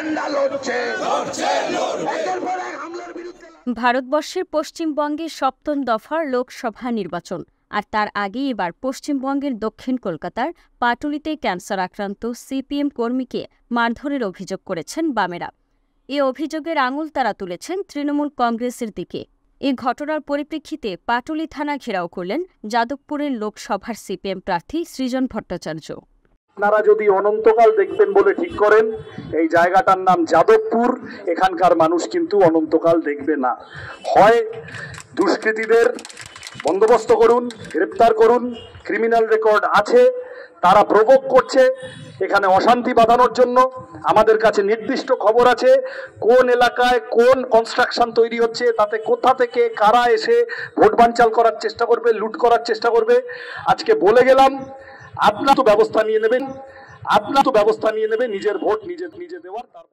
ঝান্ডা লড়ছে একের পর এক হামলার বিরুদ্ধে ভারতবর্ষের পশ্চিমবঙ্গে সপ্তম দফার লোকসভা নির্বাচন আর তার আগেই এবার পশ্চিমবঙ্গের দক্ষিণ কলকাতার পাটুলিতে ক্যান্সার আক্রান্ত সিপিএম কর্মীকে মারধরের অভিযোগ করেছেন বামেরা। এ অভিযোগের আঙুল তারা তুলেছেন তৃণমূল কংগ্রেসের দিকে। এ ঘটনার পরিপ্রেক্ষিতে পাটুলি থানা ঘেরাও করলেন যাদবপুরের লোকসভার সিপিএম প্রার্থী সৃজন ভট্টাচার্য। আপনারা যদি অনন্তকাল দেখবেন বলে ঠিক করেন, এই জায়গাটার নাম যাদবপুর, এখানকার মানুষ কিন্তু অনন্তকাল দেখবে না। হয় দুষ্কৃতীদের বন্দোবস্ত করুন, গ্রেপ্তার করুন ক্রিমিনাল রেকর্ড আছে, তারা প্রভোগ করছে, এখানে অশান্তি বাঁধানোর জন্য। আমাদের কাছে নির্দিষ্ট খবর আছে, কোন এলাকায় কোন কনস্ট্রাকশন তৈরি হচ্ছে, তাতে কোথা থেকে কারা এসে ভোট বানচাল করার চেষ্টা করবে, লুট করার চেষ্টা করবে। আজকে বলে গেলাম আপনার তো ব্যবস্থা নিয়ে নেবেন, আপনার তো ব্যবস্থা নিয়ে নেবেন, নিজের ভোট নিজে নিজে দেওয়ার